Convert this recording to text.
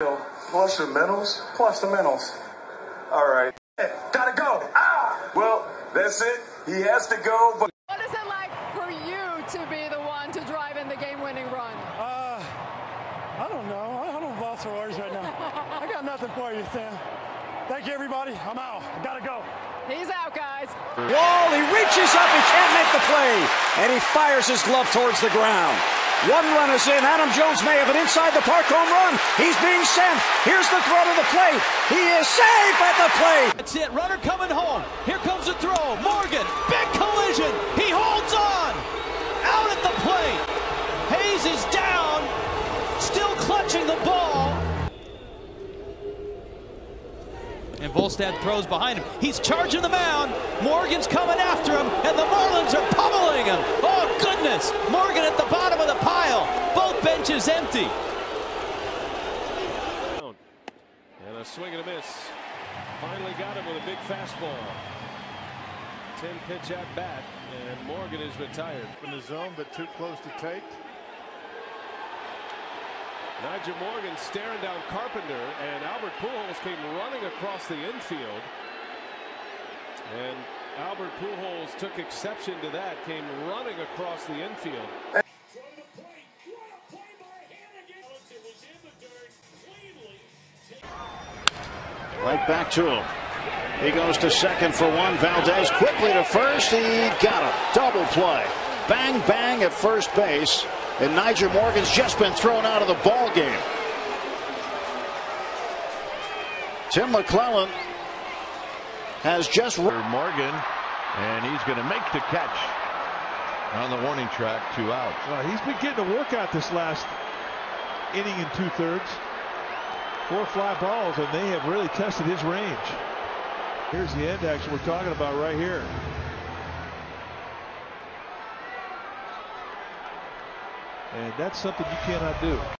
Flush the mentals? Plus the mentals. All right. Gotta go. Ah! Well, that's it. He has to go, but. What is it like for you to be the one to drive in the game-winning run? Uh, I don't know. I don't boss for orders right now. I got nothing for you, Sam. Thank you, everybody. I'm out. I gotta go. He's out, guys. Wall, he reaches up, he can't make the play, and he fires his glove towards the ground. One run is in. Adam Jones may have an inside the park home run. He's being sent. Here's the throw to the plate. He is safe at the plate. That's it. Runner coming home. Here comes the throw. Morgan, big collision. He holds on. Out at the plate. Hayes is down, still clutching the ball. And Volstad throws behind him. He's charging the mound. Morgan's coming after him, and the Marlins are pummeling him. Oh, goodness. Morgan at the. Both benches empty. And a swing and a miss. Finally got him with a big fastball. 10 pitch at bat, and Morgan is retired. In the zone, but too close to take. Nyjer Morgan staring down Carpenter, and Albert Pujols came running across the infield. And Albert Pujols took exception to that, came running across the infield. Right back to him. He goes to second for one. Valdez quickly to first. He got him. Double play. Bang, bang at first base. And Nyjer Morgan's just been thrown out of the ball game. Tim McClelland has just Morgan, and he's going to make the catch on the warning track. Two outs. Well, he's been getting a workout this last inning and two thirds. Four fly balls, and they have really tested his range. Here's the end action we're talking about right here. And that's something you cannot do.